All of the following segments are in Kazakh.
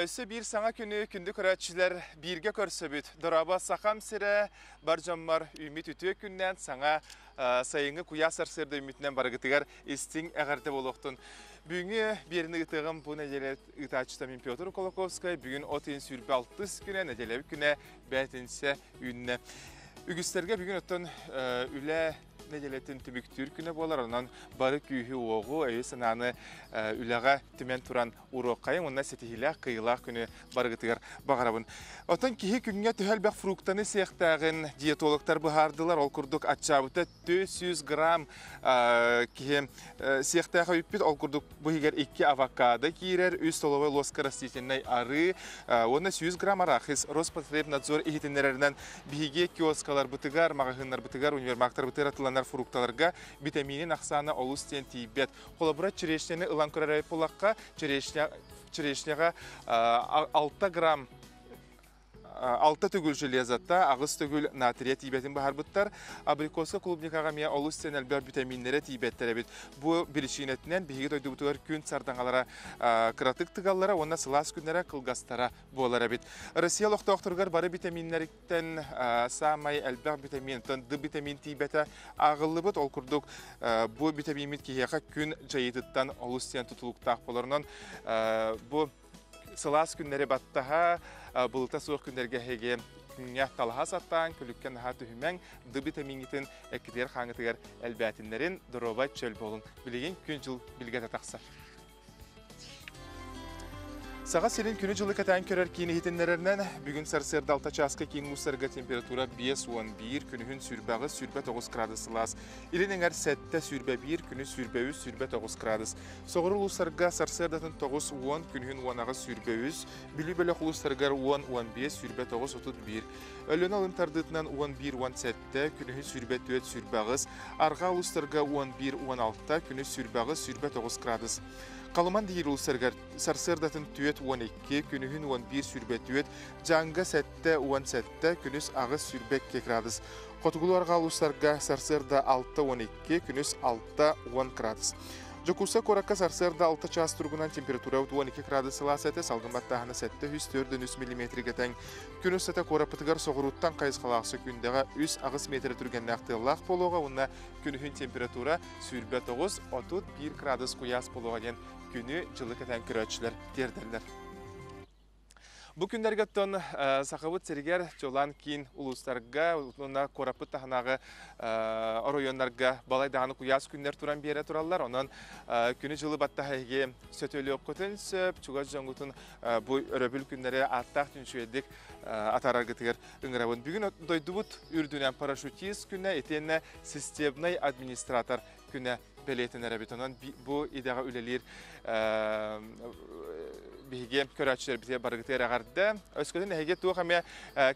Өссө бир саңа күні күнді көрәтшілер бирге көрсөбіт. Дораба сақам сірі бар жаммар үміт үтіе күннен саңа сайыңы куя сарсырды үмітінен барғытығар істің әғарты болуқтын. Бүгінгі беріні ұтығым бұл нәделі ұтачыста мен Петр Колоковскай бүгін отын сүрбі алтыс күні нәделі күні бәтінсе үніне. Үгістерге бүгін өттін үлі неделетін түміктүр күні болар, онан бары күйі оғу, әйі сананы үліға түмен туран урокқайын, онна сетихилақ қиылақ күні барғытығар бағарабын. Отан кихи күнге түхәл бәқ фруктаны сияқтағын диетологтар бұхардылар, ол күрдік атчабыта 400 грамм кихи сияқтағы үппет, ол күрдік бұхигер 2 авокадо кейрер, 3 столовой лоска растительной ары, оны 100 грамм арахис, Роспотребнадзор ихитинлерінен биге киоскалар бұтыгар, мағахынлар бұтыгар, универмактар бұтыгар атыланар фрукталарга витаминин ақсаны олустен тейбет. Қолабыра черешнені ылан көрәрәй полаққа черешняға 6 грамм алты түгіл железатта ағыз түгіл натрия тибетін бағар бұттар. Абрикоска клубникаға мия олыстен әлбәр витаминлері тибеттері бет. Бұ бірішінетінен бігі дойды бұтығар күн сардаңалара қыратық тығалара, онна сылас күнлері қылғастара болары бет. Россия лоқтауқтырғар бары витаминлеріктен самай әлбәр витаминтен ды витамин тибеті ағылы бұт. Ол күрдік бұ витамин кейеға күн жайытыттан олыстен тұтылықтақ боларынан бұ сылас күнлері баттаға бұлыта суық күндерге хеге күнге талаға саттан, күліккен наға түхімен ды витаминитін әкідер қаңытығар әлбәтінлерін дұроба чөл болын. Білеген күн жыл білге татақса. Саға селин күні жылы кәтән көрер кейіні хетінлерінен бүгін сарсырды алта часқа кейін мұсырға температура 5-11 күнігін сүрбәғы сүрбә 9 градус лаз. Илінің әр сәтті сүрбә 1 күні сүрбә 3 сүрбә 9 градус. Соғыры ұлысырға сарсырдатын 9-10 күнігін уанағы сүрбә 3, білі бөлі ұлысырғар 10-15 сүрбә 9-31. Өлін алын тардытынан 11-17 күнігін сүрбә 4 сүрбәғыз, арға ұлысырға 11-16 күні сүрбәғы сүрбә 9 градус. Қалыман дейір ұлсырғар сарсырдатын түйет 12, күнігін 11 сүрбе түйет, жаңға сәтті 10 сәтті күніс ағыз сүрбек кекрадыз. Қотығыларға ұлсырға сарсырда 6-12, күніс 6-10 градус. Жокуса коракка сарсырда 6 час тургунан температура 12 градус сыласеті, салгымбаттағына сәтті 104-3 мм гетен. Күніс сәті корапытығар соғыруттан қайыз қалақсы күндеға 3 ағыз метр түрген нақтылақ болуға, онна күнігін температура сүрбе 9, 31 градус куяс болуға ден күні жылы кәтен көрәтшілер дердерлер. Бұ күндерге тон сақыбыт сергер жолан кейін ұлыстарға, ұлына корапыт тағынағы оройонларға балайдағаны құяс күндер туран бере туралар. Онан күні жылы баттағыге сөтөлі өпкөтін сөп, чуға жоңғытын бұ өрөбіл күндері аттақ түншуедік атараргытыгер ыңырабын. Бүгін дойды бұт үрдінен парашютист күні, етенне системный администратор күні белетін әрәбет. Онан бұ идаға үлелер биһиге көрәчер бите баргытыр агарды. Өскөтен әге тух әме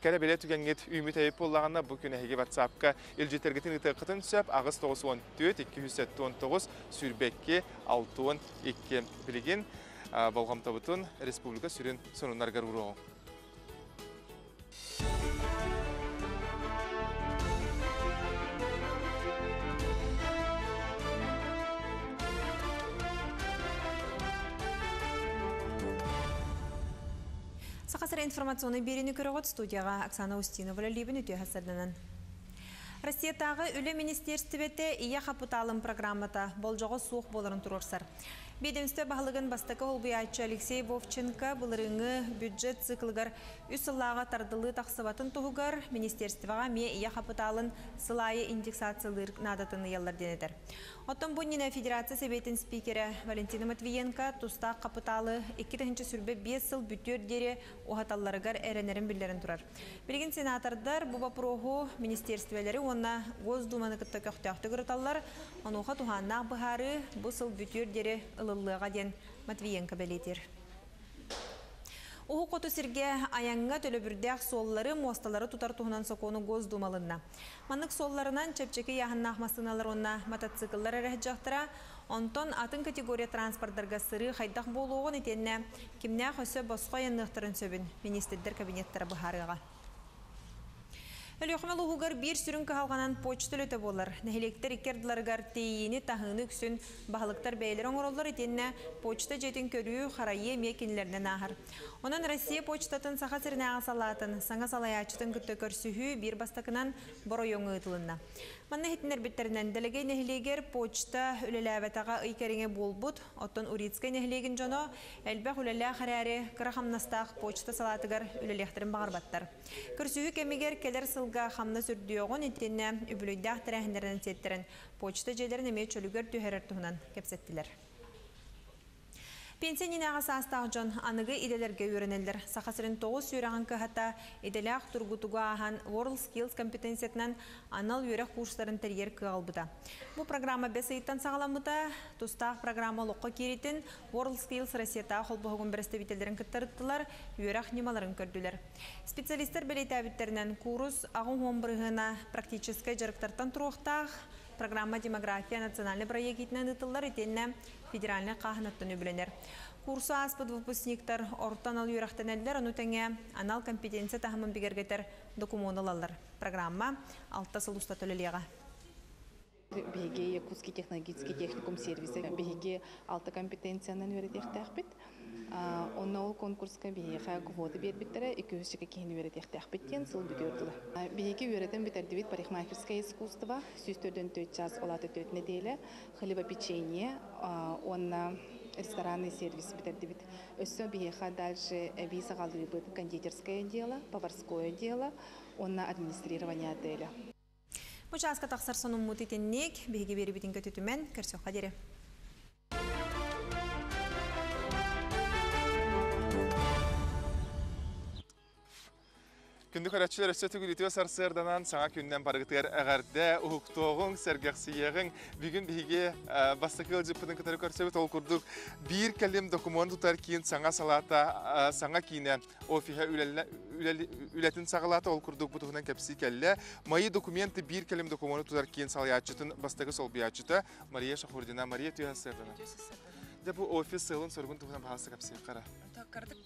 кәле беле түгәнгет үмит әйп боллагына бу күн әге WhatsApp-ка илҗетергетин ите кытын сөп агыс 914 219 сүрбекке 612 билеген болгам табытын республика сүрен сонунарга уроо. Сақасыр информационный берені көріғыт студияға Оксана Устинова лебін өте хасырдынан. Россиятағы үлі министерстветі ия қапыталым программата бол жоғы суық боларын тұрырсар. Бедемсті бағылығын бастықы олбиятчы Алексей Вовченко бұлырыңы бюджет циклығар үсіллаға тардылы тақсыбатын тұғығар министерстваға ме ия қапыталын сылайы индексациялыр надатын еллар денедір. Оттон бұннина Федерация Советін спикері Валентина Матвиенко тұста қапыталы 2-ші сүрбе 5 сыл бүтер дере оғаталларығар әренерін білдерін тұрар. Білген сенатордар бұба проху министерствелері онна Госдуманы көқтіяқты күріталлар, онуға туғаннақ бұхары бұл сыл бүтер дере ылылыға ден Матвиенко бәлетер. Уху қоту сирге аяңға төлі бүрдәқ соллары мосталары тұтар тұғынан соқуыны гоз думалынна. Манық солларынан чепчеке яғынна ақмасыналар онна мотоциклар әрі жақтыра, онтон атын категория транспорттарға сыры қайдақ болуғын етенне кімне қөсі босқа яннықтырын сөбін министрдер кабинеттері бұхарыға. Өлөкмел уһугар бир сүрүн каһалганан почта өтө болар. Нәһилектер икердиларгар тейини тахыны үксүн баһалыктар бәйлер оңороллар итенне почта жетин көрүү харайы мекинлеринен ахар. Онан Россия почтатын саха сирне асалатын, саңа салаячытын күттө көрсүһүү бир бастакынан боройоңы ытылынна. Манна хитнер биттеринен делегей нехилегер почта үлеләбәтага ыйкереңе болбут, оттон Урицкай нехилеген жоно, әлбәк үлелә харәре кырахамнастақ почта салатыгар үлелехтерин бағарбаттар. Көрсүһү кемигер келер сылга хамна сүрдүөгөн итенне үбүлүйдәк тәрәһендерен сеттерин почта желерин эме чөлүгөр түһәрер туһунан кепсеттилер. Пенсионин ағасы астағы жон анығы иделерге үйренелдер. Сақасырын 9 сүйраған көхата иделяқ тұргутуға аған World Skills компетенциятынан анал үйрек курстарын тәргер кығалбыда. Бұл программа бес айттан сағаламыда, тұстақ программа лоққа керетін World Skills Россията қолбығығын бірісті бітелдерін кіттіріттілер, үйрек немаларын көрділер. Специалистер білейті әбіттерінен курс ағын ғомбырығына программа демография национальный проектінен ытылар етенне федеральный қағынаттын өбіленер. Курсы аспыд выпускниктар ортан ал үйрақтанелдер, оны тәңе анал компетенция тахымын бігергетер документалалар. Программа алтта сылуста төлелеға. Биһиги якутский технологический техникум сервисы. Биһиги алты компетенциянан үөретиэхтээхпит онна ол конкурска биһиха квота биэрбиттере икөөсчеке киһини үөретиэхтээхпит диэн сыл бүтүөрдүлэ биһиги үөретен битердибит парикмахерское искусство сүүстөрдөн төт час олата төт неделя хлебопечение онна ресторанный сервис битердибит өссө биһиха дальше виза галдырыбыт кондитерское дело поварское дело онна администрирование отеля. Участка тақсар сонун мутитинник, биһиги бери битин көтүтүмен, көрсөк хадире. Күндү көрәтчілер өсі түгілітіо сарсырданан саңа күннен барғытығар әғәрді ұхықтоғың, сәргәқсиеғің, бүгін бігі бастықыл жіппінің күтәрі көрсөбіт ол күрдік бір кәлем документ тұтар кейін саңа салата, саңа кейіне офиға үләтін сағалата ол күрдік бұтығынан кәпсі кәлі. Майы документы бір кәлем документ тұтар кейін салаячытын бастығы сол биячыты Мария Шахурдина, Мария Түйәсірдана. Де бұл офис сылын сөргін тұғынан бағасы кәпсі қара. Таккардык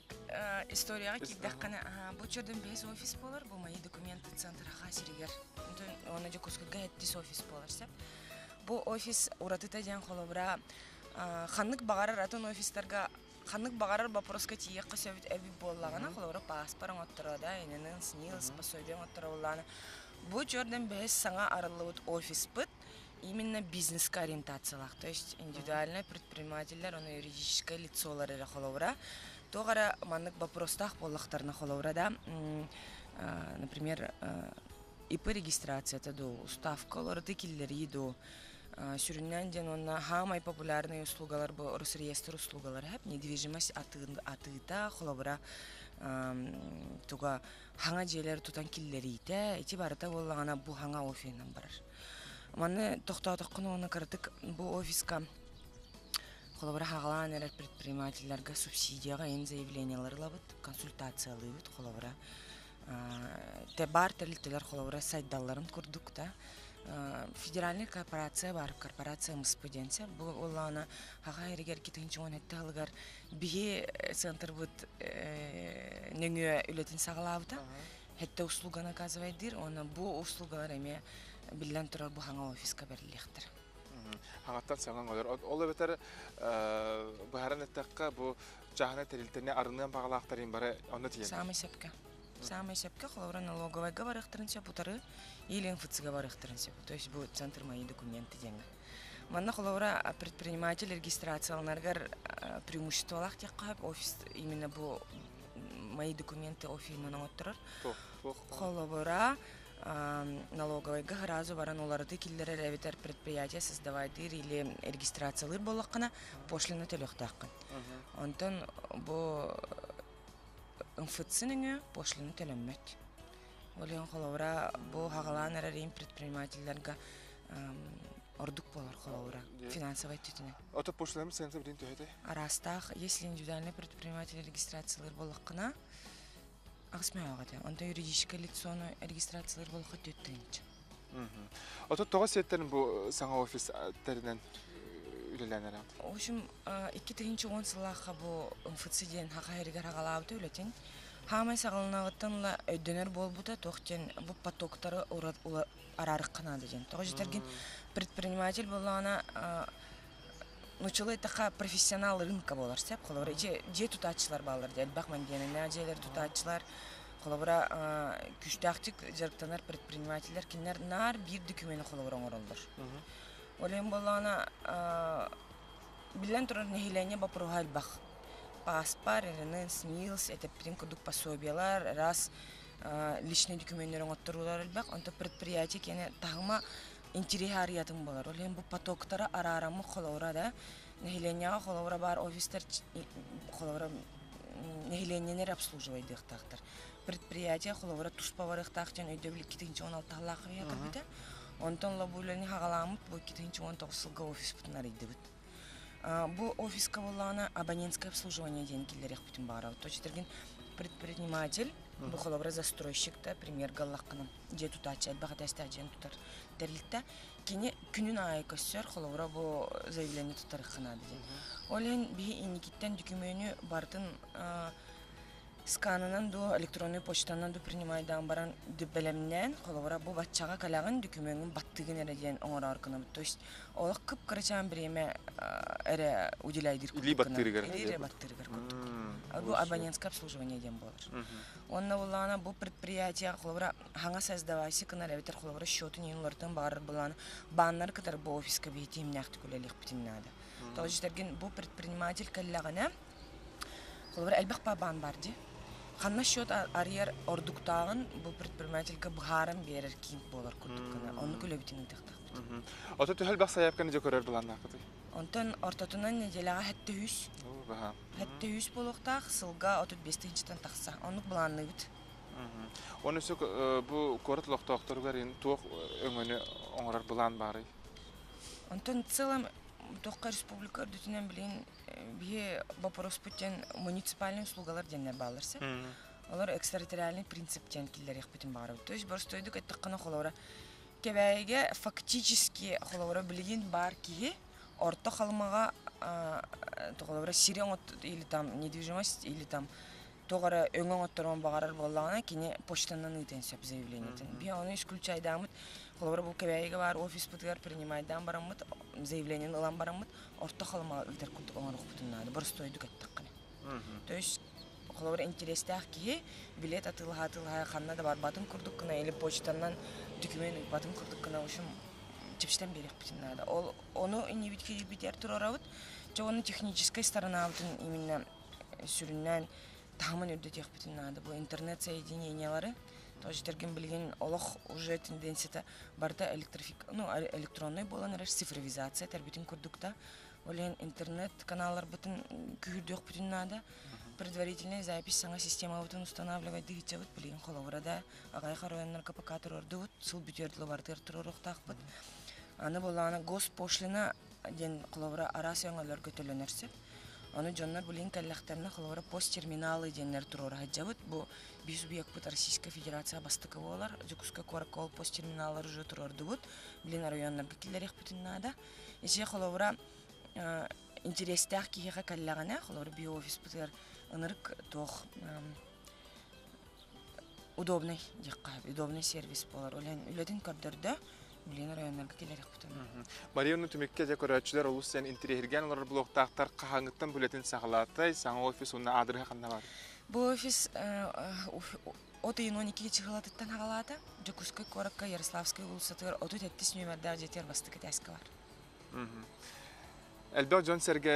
историяга кийдек кана бу чөдөн бес офис болор бу мои документы центра хасиригер оны же кускуга эттис офис болор сеп. Бу офис уратыта ден холобра ханнык багарар атын офистерга ханнык багарар вопроска тиек кысөбүт эби боллагана холобра паспорон оттора да иненин снилс пособиен оттора болланы бу жөрдөн бес саңа арылыбыт офис быт именно бизнеске ориентациялах то есть индивидуальный предпринимательлер оны юридическое лицолар эре холобра. Тоғара маннык вопростах боллахтарына холовра да. Например ип регистрация ду уставкалар тикиллери ду сүрүннән ден онна хамай популярный услугалар бу росреестр услугалар. Хэп недвижимость атыта холовра туга хаңа желер тутан киллерите ити барыта боллагана бу хаңа офинан барар. Маны токтоотоккун оны кырдык бу офиска. Холобра хагалаан эрер предпринимательлерге субсидияга эн заявлениялар лабыт консультациялыбыт холобра те бар телителер холобра сайдалларын курдук да. Федеральный корпорация бар корпорация мспуденция бу улана хага эригер китинчи он этте алыгар бии центр бут нөңүө үлетин сагалабыта хетте услуганы оказывайдыр оны бу услугалар эме биллен турар бу хаңа офиска берилихтер Хаңаттан саңан олар. Ол өбетер бұхаран әттәққа бұ жағына тәрілтіне арынын бағалақтарын бары оны тиен. самый сепке самый сепке холовра налоговайга барыхтырын сеп утары или МФЦга барыхтырын сеп то есть бу центр мои документы деньги манна холовра предприниматель преимуществолах тек кап офис именно бу мои документы оттырар холовра налоговайга сразу баран оларды киллер ревитер предприятие создавайдыр или регистрациялыр боллаккана пошлина төлөктаккын онтон бу МФЦныңы пошлина төлөнмөт. Олен холовра бу хагалаан эрерин предпринимательлерге ордук болор холовра финансовый түтүнө Ото сенсі бірін түйеді. арастах если индивидуальный предприниматель регистрациялар боллаккана агысмаягата онто юридическое лицону регистрациялар болуха төттүнчү Ото бұл саңа офис икки тыгынчы он сылаха бу МФЦ ден хака эригер хагалаабыта үлетин. Хамай сағылынағыттан ла өйдөнер болбута тоқтен бу потоктары ура- ула- арарық қанады ден. Тоғы жетерген предприниматель нучылы тақа профессионал рынка болар сеп холовра же же тутачылар балар дел бак мандиянына желер тутачылар холовра күштактик жарктанар предпринимательдер кинер нар бир документ холовра оңоролдор. Олен болана билен турар нехилене бапругаль бах. Паспар эренен снилс это прям кудук пособиялар раз личный документтер оңоттурулар элбак онто предприятие кене тагыма интерес ариятың болар. Олен бу потоктара арарамы холовра да нехиленяга холовра бар офистер холовра нехиленненер обслуживать дыктактар предприятие холовра туспа барыктактен өйдө бил китинчи он алтыалаак биякабыта онтон ла булени хагаламыт бу китинчи он тогуз сылга офис бутунар идибит Бу офиска болана абонентское обслуживание ден киллерек бүтүн бара. Точтерген предприниматель, бу холобра застройщик да, пример галлаккана. Же тутача, бага теста жен тутар. Дерликта кини күнүн ай көссөр холобра бу заявление тутар ханады ден. Олен би иникиттен документү бартын сканынан ду электронный почтанан ду принимайдан баран дүббелемнен холовара бу батчага калагын документин баттыгын эреден оңорар кына то есть олак кып кырачан биреме эре уделяйдыр Или баттырыгар. Или баттырыгар А бу абонентское обслуживание ден болар онна булана бу предприятие холовара хаңа создавайсы кына ребетер холовара счету нин лортан бар булана баннар кытар бу офиска бейти имняхты кулелих битиннада Тоже бу предприниматель каллагана Холбар элбах па бан барди. Ханна счет арьер ордуктагын бу предпринимательге бухарам берер кин болар курдуккана. Оны күлөбитин тахта. Ото түһәл бак саяпканы же көрөр булан накыты. Онтон ортотунан неделяга хетте хүс. Хетте хүс болуктак сылга отут бестинчитен такса. Онук буланны бит. Оны сөк бу корот лохтоктор ин туох өңөнө оңорар булан бары. Онтон целом Тоққа республика дүтінен білейін бие вопрос путен муниципальный услугалар денер балырсы. Олар экстерриториальный принциптен киллер бүтін бары. То есть бар стойдук айттыққана холора. Кебәйге фактически холора білген бар кие орта халмага холора сирен от или там недвижимость или там тоғара өңөң отторон багарар боллагана кини почтанан итен сөп заявление тен. Би оны исключайдамыт. Холора бу кебәйге бар офис бутыгар принимайдан барамыт заявление ылан барамыт орта халмага итер кут оңорук бүтүннады. Бар стойдук айттыққана. То есть холовар интерестах ки билет атылха атылха ханна да бар батын курдук кына или почтанан документ батын курдук кына ушум чепштен берек битин надо. Ол ону не битки битер турарабыт. Же оны технической сторона бутын именно сүрүннән тамын үрдө тех битин надо. Бу интернет соединениялары тоже терген билген олох уже тенденцията барда электрифик ну электронный болан эреш цифровизация тербитин курдукта олен интернет каналлар бутын күйүрдөк бутин надо предварительная запись саңа система бутын устанавливать дигиче бут билген холовра да агай районнар КПК турорду бут сыл бүтөрдүлө бартыр турорухтак бут аны боланы госпошлина ден холовра арас өңөлөр көтөлөнөрсө Аны жоннор булин каллахтарына холора пост терминалы денер турор хаджабыт. Бу бис субъект бут Российская Федерация бастыкы болар. Жукуска коракол пост терминаллар уже турор дубут. Билин районнарга киллерих бутин нада. Иже холора интерестах киха каллагана холора би офис бутер ынырк тох удобный дикка удобный сервис болар. Олен көрдөрдө билин районнарга киллерих бутин. Марияны түмекке же көрөчүлөр улус сен интерьерген олар блоктактар кахаңыттан бүлетін сағалатай, саңа офис уна адры хакында бар. Бу офис оты ин 12 чыгалатыттан хагалата, Жокускай коракка Ярославскай улусатыр оту теттис нөмердә жетер тәскә бар. Әлбәк Джон Серге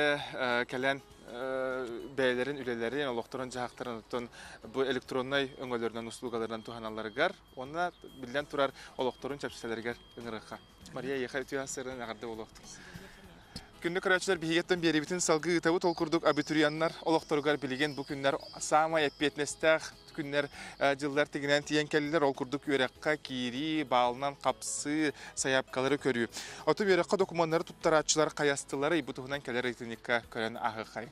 кәлән бәйләрен, үлеләрен, олоқтырын жағақтырын ұттын бұл электроннай өңөлерінен услугаларынан туханаларыгар, онна білден турар олоқтырын чәпсәләргер ыңырыққа. Мария ехай түйасырын ағарды олоқтыр. Күнді көрәтшілер бігеттен бері бітін салғы ұтабы толқырдық абитурияннар олоқтырғар білген бұл күннер сама әппетнестәқ күннер жылдар тегінен тиен кәлілер ол күрдік кири, балынан қапсы, саяпкалары көрі. Оты өрекқа документтары тұттаратшылар қаястылары бұтығынан кәлер етінікка көрен ағы қай.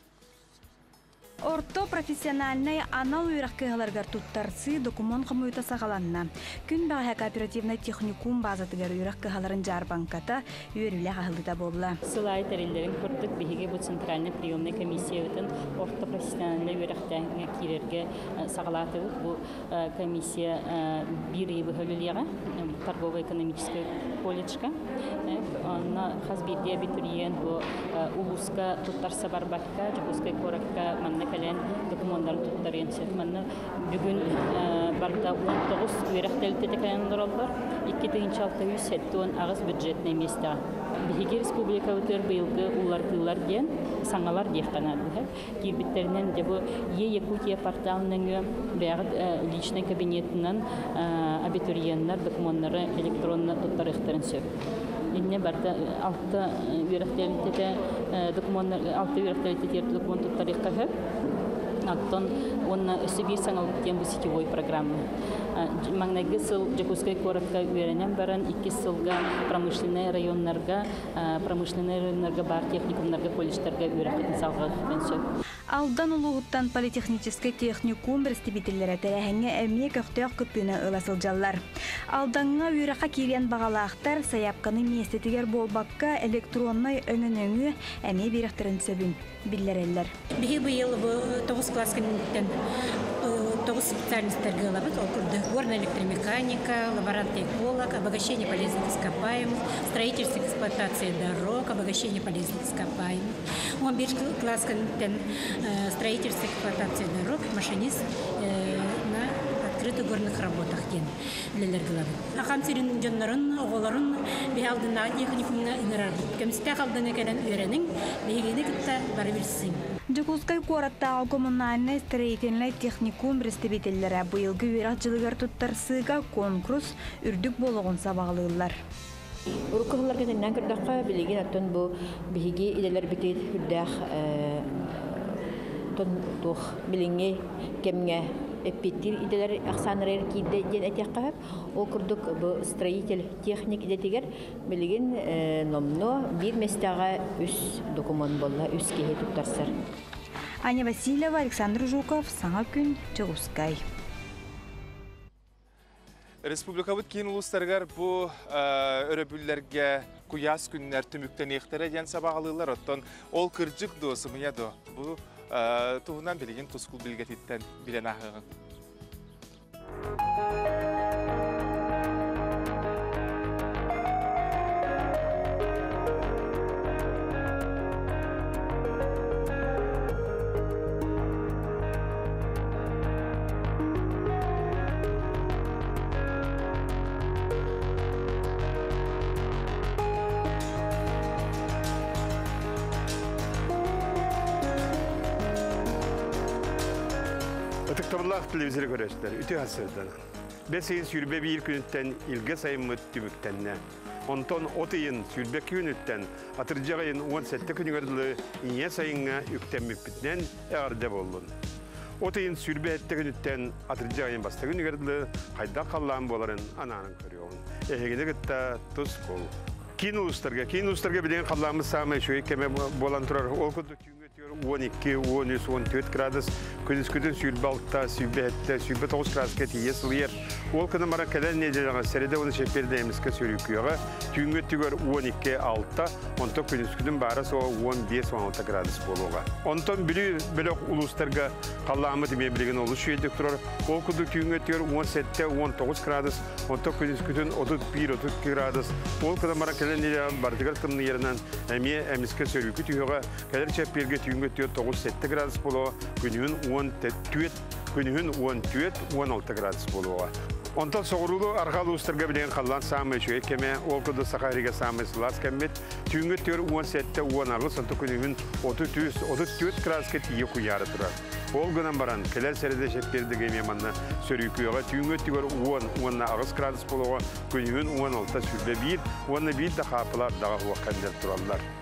Орто профессиональный анал уйрах кыгаларгар туттарсы документ комуйта сагаланна. Күн баға кооперативный техникум базатыгар уйрах кыгаларын жар банката үйрүле хахылыта болла. Сылай тәрелдерін көрдік бігеге бұл центральный приемный комиссия өтін орта профессиональный үйрақтан кирерге сағалаты бұл комиссия бір ебі хөлілеға торгово-экономический колледжға. Онна хазбирде абитуриент бұл улуска туттарса барбакка, жабускай коракка манна кәлен документтарын туттарын сөп манна бүгін барда 19 үйрақтелді текайындар олдар. 2-6 ағыз бюджетный места. Республика. Кирбиттеринен де Е Якутия порталының бәгы личный кабинетинен абитуриенттер документтары электронны туттарыхтарын сөп. Инне барда алты документтар алты үйрәктәлите документ туттарыхка Аттон он Сибирь саңалык тем сетевой программа. Маңнайгы сыл Жакускай коротка үйренен баран икки сылга промышленный районнарга, промышленный районнарга бар техникумнарга, колледждарга үйрәкетін салға сөп. Алдан улуғыттан политехнический техникум представительлері тәрәхәңе әмне көқтөк күппіні ыласылжалар. Алданға үйрақа кирен бағалақтар саяпқаны местетігер болбаққа электронной өңін-өңі әме беріқтерін сөбін білдерелер. Биһи быйыл тоғыз класс көннен тоғыз специальностьтарга алабыз ол горная электромеханика лаборант эколог обогащение полезных ископаемых строительство эксплуатация дорог обогащение полезных ископаемых он беш класс көннен строительство эксплуатация дорог машинист на открытых горных работах ден лелер гылабы. Ахан сирин жоннорун, оголорун бе алдына техникумна инерар. Кемсте калдыны келен үйренин, бегени китта бары билсин. Жукускай куараттағы коммунальный строительный техникум представительлері бұйылғы үйрақ жылығар тұттарсыға конкурс үрдік болуғын сабағылығылар. Уруккалар кенен көрдөккө билеген аттон бу биһиги иделер битет хүрдэх тон тух билиңе кемге эппеттир иделер аксанырер кийде ден этеккап ол курдук бу строитель техник идетигер билеген номно бир местага үс документ болла үс кеһе туттарсар. Аня Васильева, Александр Жуков, Саңа күн, Чығускай. Республикабыт кейін ұлыстарғар бұ өрөбүллерге куяс күннер түміктен ектері ден сабағалылар оттон. Ол кыржык досы мұя до бұ to hundan bilgin to school bilgati tan bilana Отыктабыллах телевизор көрөстөр, үтү хасырдан. Бесейин сүрбе бир күнүттен илге сайымыт түбүктенне. Онтон отыйын сүрбе күнүттен атыржагайын 17 күнүгөрлү ине сайынга үктеммиппитнен эгерде болдун. Отыйын сүрбе этте күнүттен атыржагайын баста күнүгөрлү кайда каллаан боларын ананын көрүyorун. Эгене гытта тус кол. Кин улустарга, кин улустарга биден калламыз самый шуй кеме болан турар. Ол күндү 12-13-14 градус күніз күдін сүйілбі алтта, сүйілбі әтті, сүйілбі 9 градусқа тие сылыр. Ол күні мара кәлән неделяға сәреде оны шепперді әміске сөрі күйеға, түйінгі түгір 12-6, онта күніз күдін бары соға 15-16 градус болуға. Онтан білі білік ұлыстарға қаламы деме білген олы шүйедік тұрар. Ол күні түйінгі түгір 17-19 градус, онта күніз күдін 31-32 градус. Ол күні мара кәлән неделяға бардығар тымны ерінен әме түйінгі түгір 9-7 градус болуға, күнігін 10 күнігін 10-16 градус болуға. Онтан соғырулы ұстырға самы үші кеме, ол күді сылас түйінгі төр 17-10 сонты күнігін 30-34 градусқа тие құяры тұрар. Ол күнан баран, келер сәреді шепперді кемеманна сөрі күйеға түйінгі түйгір 10-10 ағыз градус болуға, күнігін 16 сүрбе бейір, 10 бейір да қапылар дағы.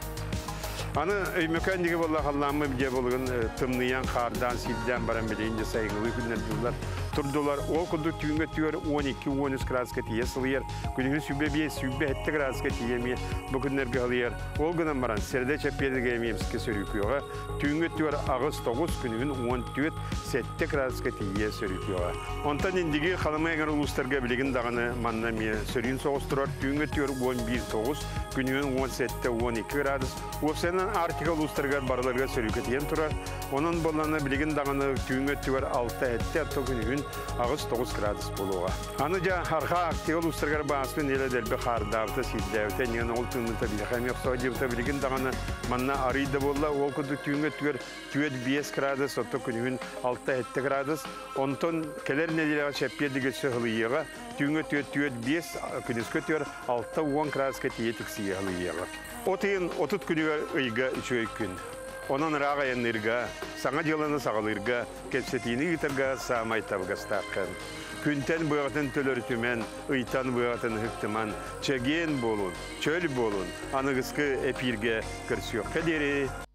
Аны өймөкән диге болла халламы бие болгон тымныян кардан силдән баран билеинде сайгылы күннәр. Турдулар. Ол курдук түйүнгө түйөр 12-13 градуска тие сылыер. Күнүгүн сүбе бие сүбе 7 градуска тиеми бу күннерге алыер. Ол гына маран серде чепелге эмемске сөрүкүйга. Түйүнгө түйөр агыс 9 күнүгүн 14 7 градуска тие сөрүкүйга. Онтан индиги халамайгар улустарга билигин даганы манна ме сөрүн соғыстырар. Түйүнгө түйөр 11 9 күнүгүн 17 12 градус. Осенен артика улустарга барларга сөрүкө тиен турар. Onun bolаны билигин даганы түйүнгө түйөр 6 этте атты агыс 9 градус болуга. Аны жа харха активал устаргар бааспен эле делбе хардабыта сидләвте нен ол тунута били хами оксодибта билигин даганы манна арыйда болла ол күндү түйүнгө түйөр түйөт 5 градус атты күнүгүн 6 этте градус. Онтон келер түйөт түйөт 5 күнүскө түйөр 6 10 градуска тиетик сыгылыйга. Отын. Онан раға еннерга, саңа жыланы сағалырга, кепсетini гитарга самай табгастақын. Күнтен бұғатын төлөр түмен, ыйтан бұғатын хықтыман, чеген болун, чөл болун, анығысқы эпирге кірсіоқ кәдері.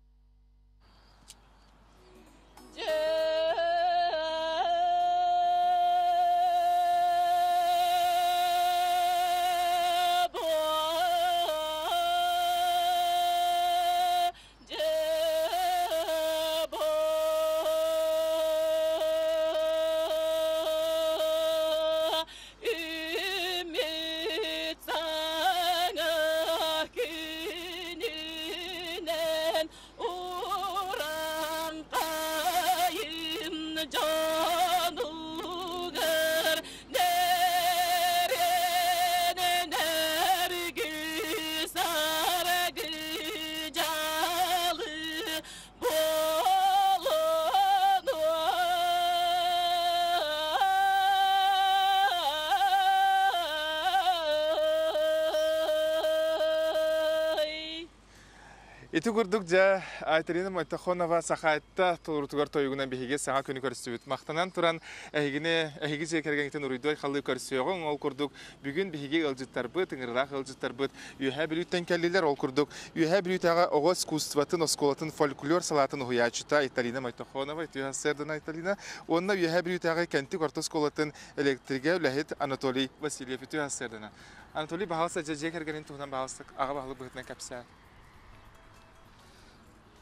Ити курдук жа Айтерина Майтахонова сахайтта толуртугар тойгунан бихиге саңа күнү көрсүбүт. Мактанан туран эхигине эхиги жекергеңтен урuyдой халлы көрсөөгөн ол курдук бүгүн бихиге ылжыттар быт, ыңырдаак ылжыттар быт. Юха билүттен келдилер ол искусстватын, осколатын фольклор салатын Айтерина Майтахонова.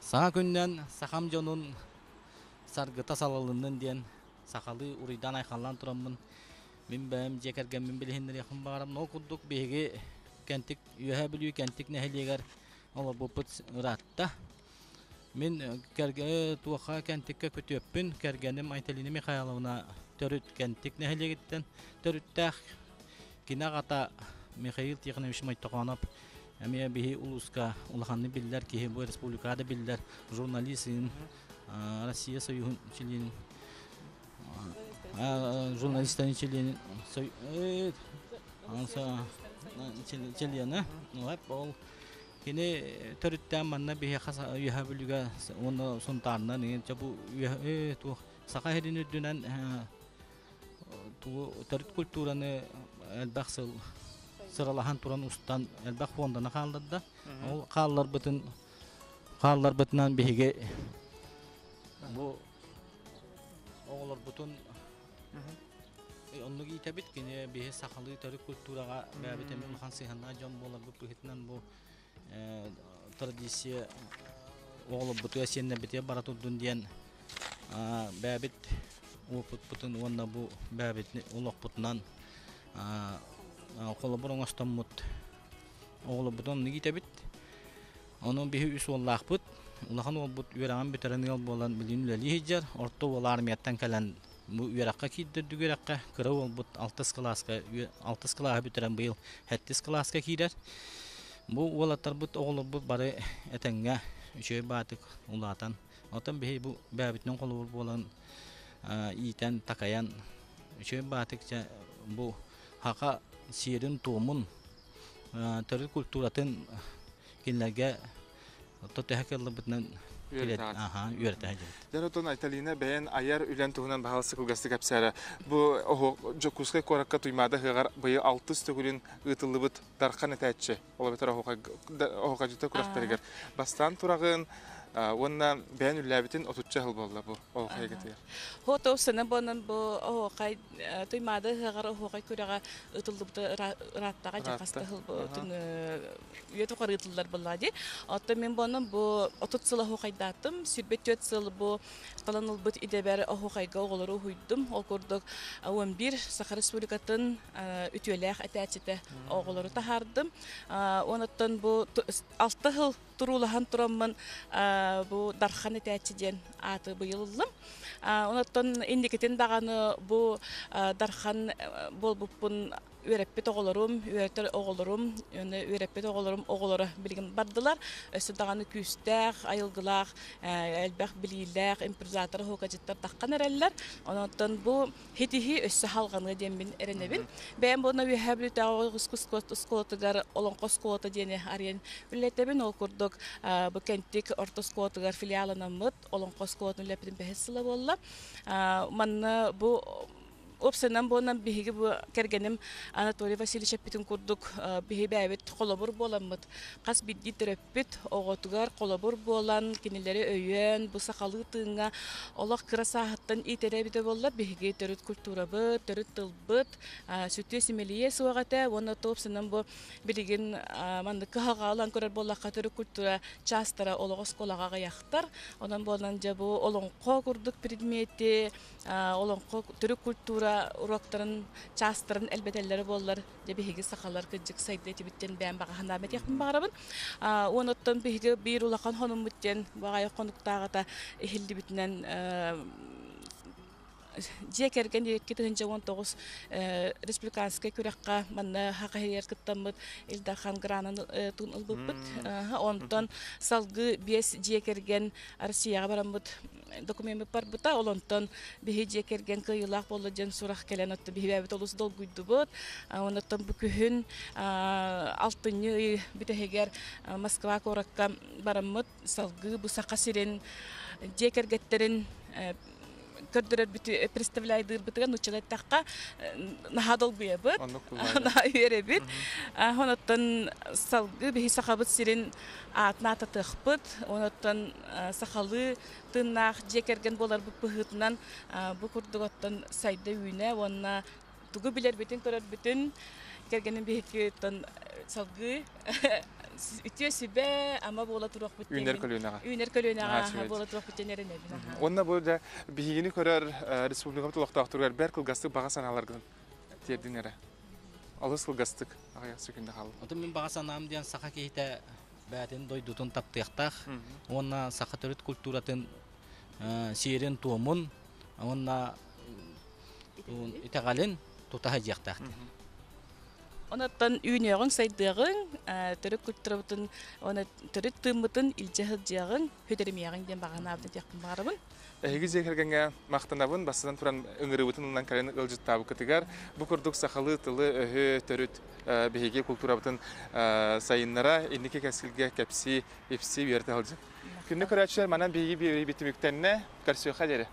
Саға күннен сақам жонун саргыта салалынын ден сақалы урыйдан айқалан тұрамын. Мен бәйім жекерген мен білхендер яқын бағарам. Ол күрдік бейге кәнтік, үйәе білүй кәнтік нәхелегер бұпыт ұратта. Мен кәрге туақа кәнтікке көтөппін, кәргенім Айталина Михайловна төрүт кәнтік нәхелегеттен төрүттәқ. Кинағата Михаил Тихонович Майтоқанов Әме бихи улуска улаханны биллер кихи бу республикада биллер журналистин Россия союзун член журналисттен член анса члена лап ол. Кини төрүттен манна бихи хаса юха бүлүгө оны сунтарна не жабу э ту сака херин дүнен ту төрүт культураны элбахсыл сыралахан туран устан элбах фондана хаалларда ол хааллар бытын хааллар бытынан биһиге бу оголор бутун оннуги итебит кине биһи сахалы төрү культурага бәбит эми улхан сыйханна жон болар бу быхытынан бу традиция оголор буту эсенне бите бара турдун диен бәбит опыт бутун онна бу бәбит улок бутунан қолы бұрын остаммут оғылы бұтын нигите бит? Оның бихи үс оллақ бұт улахан ол бұт үйераған бүтерен ел болан білін үләли хиджар. Орто ол армияттан кәлән үйераққа кейдер дүгераққа кыры ол бұт алтыс класска алтыс класқа бүтерен быйыл хәттис класска бу олаттар бұт оғылы бұт бары әтәңгә үшөй батык улатан отан бихи бу қолы болан иитен такаян үшөй батык бу хака сиерин туумун төрү культуратын кинлерге тотехакеллы бутнан Жаротон Айталина бәйен аяр үлән туһунан баһалсы күгәсте кәпсәре. Бу охо жокуска коракка туймада хыгар быйы 6 төгүлүн ытылыбыт даркан этәче. Ола бетер охо охо жыта күрәктәргәр. Бастан турагын Онна бән үлләбитин отучча хыл болла бу ол. Хото бу о туймады күрәгә раттага хыл бу. Атта мен бу кайдаттым, сүрбет бу бит хуйдым. Ол курдук 11 Сахар Республикатын үтүләх әтәчите оголору тахардым. Онаттан бу алты хыл турулахан тураммын бу дархан этәчиден аты быйыллым. Онаттан индикетин даганы бу дархан болбуппун үөреппит оголорум, үөреттер оголорум, өне үөреппит оголорум оголора билген бардылар. Өсө даганы күстәк, айылгылак, элбәх билиләк, импровизатор хокажыттар таккан эреллер. Онтон бу хитихи өсө халганга демин эренебин. Бәм буны үһәбли тагыс кускот скотыгар олон коскота дене арен үлетебин ол курдук бу кенттик ортоскотыгар филиалынан мыт олон коскотун лепидин бехсила болла. Манна бу Опсынан бонан биһиги бу кергеним Анатолий Васильевич питин курдук биһи бәбит колобур боламмыт. Кас бидди тереппит оготугар колобур болан кинилери өйөн бу сакалы тыңга олох кырасахаттан итеребите болла биһиги төрүт культурабы, төрүт тылбыт, сүтү симелие суагата, вона топсынан бу билигин манды кагаалан көрөр болла катыры культура частара ологос колагага яктар. Онан болан жабу олонко курдук предмети, олонко төрүт культура уроктарын частарын элбетеллери боллар же биһиги сахалар кыджык сайды тибиттен бән бага хандамет яхын барабын оноттон биһиги бир улахан хонум буттен багай конуктагата эхилди битнен жекерген екі тыгынча он тоғыз республиканский күрәкка манна хакаһиер кыттаммыт Илдархан гранын тун ылбыппыт онтон салгы бес жекерген Россияга барамбыт документ бар бута олонтон биһи жекерген кыйылак болду жен сурах келен отто биһи бәбит олус долгуйдубут онотон бу күһүн алтынны битехегер Москва коракка бараммыт салгы бу сака сирен жекергеттерин көрдөрөр бити представляйдыр битига нучалай такка нахадол буябыт на үйребит хоноттон салгы бихи сахабыт сирин атна татыхпыт оноттон сахалы тыннах жекерген болар бу пыхытынан бу курдуготтон сайда үйне онна тугу билер битин көрөр бүтүн кергенин бихики тон салгы үтүө сибе ама бола турук бит Үнер көлүнага. Үнер көлүнага бола турук бит нерене бин. Онна бу да бигини көрөр республика толоктак тургар бер кылгастык бага саналаргын тердинере. Алыс кылгастык ага секүндө калды. Ото мен бага санаам диэн саха кейте бәтин дойдутун таптыяктах. Онна саха төрөт культуратын сиерен туомун, онна итагален тутаха жактах. Онаттан үйнеғын сайдығын, түрік күттірібітін, оны түрік тымбытын илжеғі жағын, хөдермеғын ден баған абды жақын барыбын. Эһиги жекергенге мактанабын басынан туран ыңырыбытын унан кален ылжыттабы кытыгар бу курдук сахалы тылы өһө төрүт биһиги культурабытын сайыннара иннике кәсилге кепси ипси берте алжы. Күнне көрәчәр манан биһиги битимиктенне көрсө халере.